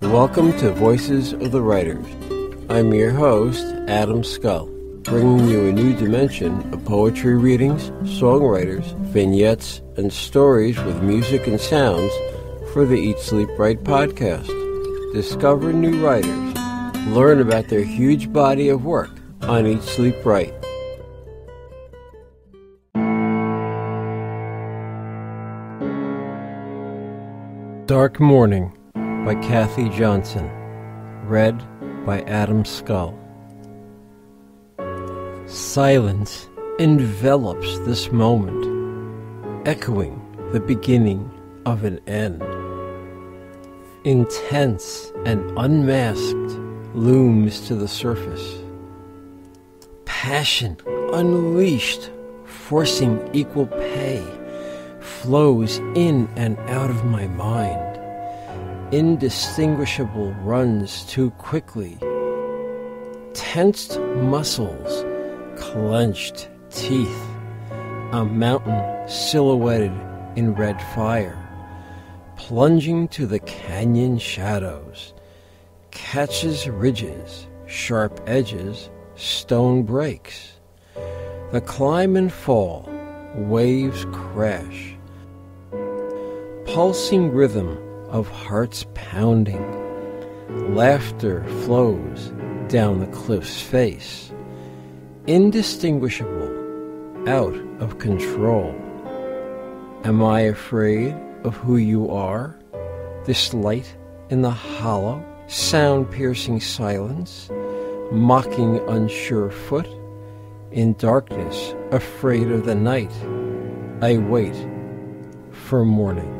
Welcome to Voices of the Writers. I'm your host, Adam Scull, bringing you a new dimension of poetry readings, songwriters, vignettes, and stories with music and sounds for the Eat Sleep Write podcast. Discover new writers, learn about their huge body of work on Eat Sleep Write. Dark Morning by Kathy Johnson. Read by Adam Scull. Silence envelops this moment, echoing the beginning of an end. Intense and unmasked looms to the surface. Passion unleashed, forcing equal pay flows in and out of my mind. Indistinguishable runs too quickly. Tensed muscles, clenched teeth, a mountain silhouetted in red fire, plunging to the canyon shadows, catches ridges, sharp edges, stone breaks. The climb and fall, waves crash pulsing rhythm of hearts pounding. Laughter flows down the cliff's face, indistinguishable, out of control. Am I afraid of who you are? This light in the hollow, sound piercing silence, mocking unsure foot, in darkness, afraid of the night, I wait for morning.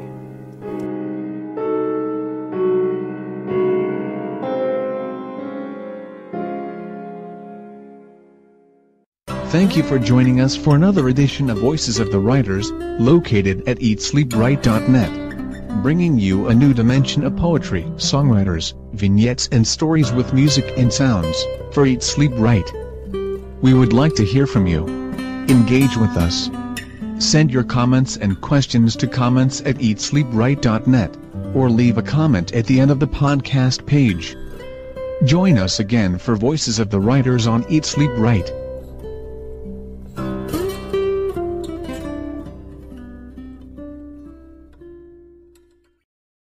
Thank you for joining us for another edition of Voices of the Writers, located at eatsleepwrite.net. Bringing you a new dimension of poetry, songwriters, vignettes and stories with music and sounds, for Eat Sleep Write. We would like to hear from you. Engage with us. Send your comments and questions to comments at eatsleepwrite.net, or leave a comment at the end of the podcast page. Join us again for Voices of the Writers on Eat Sleep Write.